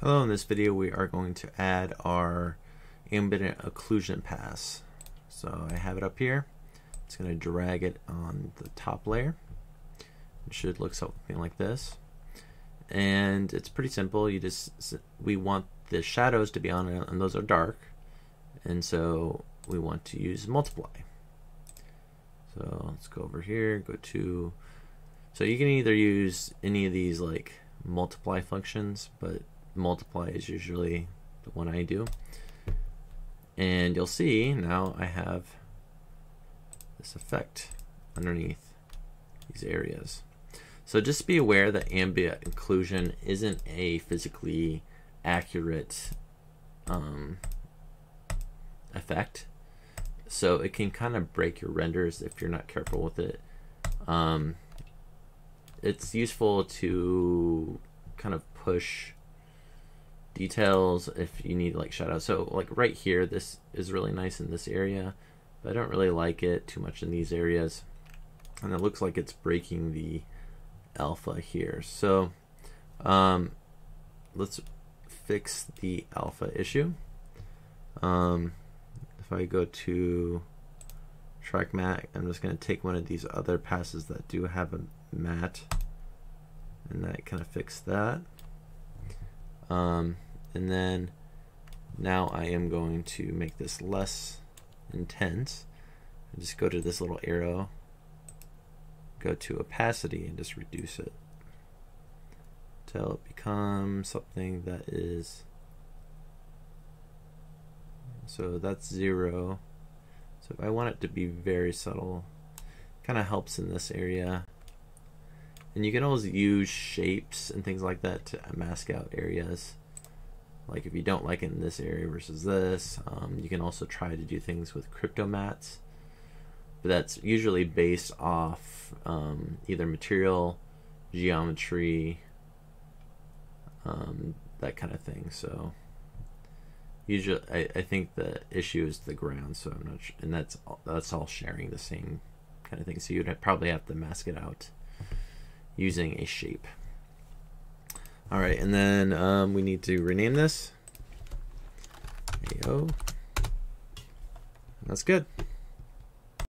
Hello, in this video we are going to add our ambient occlusion pass. So I have it up here. It's going to drag it on the top layer. It should look something like this. And it's pretty simple. You just we want the shadows to be on it, and those are dark. And so we want to use multiply. So let's go over here, go to so you can either use any of these like multiply functions, but multiply is usually the one I do. And you'll see now I have this effect underneath these areas. So just be aware that ambient occlusion isn't a physically accurate um, effect. So it can kind of break your renders if you're not careful with it. Um, it's useful to kind of push details if you need like shadows. So like right here, this is really nice in this area, but I don't really like it too much in these areas. And it looks like it's breaking the alpha here. So um, let's fix the alpha issue. Um, if I go to track matte, I'm just going to take one of these other passes that do have a matte and that kind of fix that. Um, and then now I am going to make this less intense. And just go to this little arrow, go to opacity, and just reduce it till it becomes something that is so that's zero. So if I want it to be very subtle kind of helps in this area. And you can always use shapes and things like that to mask out areas like if you don't like it in this area versus this um, you can also try to do things with Cryptomattes but that's usually based off um, either material geometry um, that kind of thing. So usually I, I think the issue is the ground so I'm not sure and that's all, that's all sharing the same kind of thing. So you'd probably have to mask it out using a shape all right, and then um, we need to rename this. AO. That's good.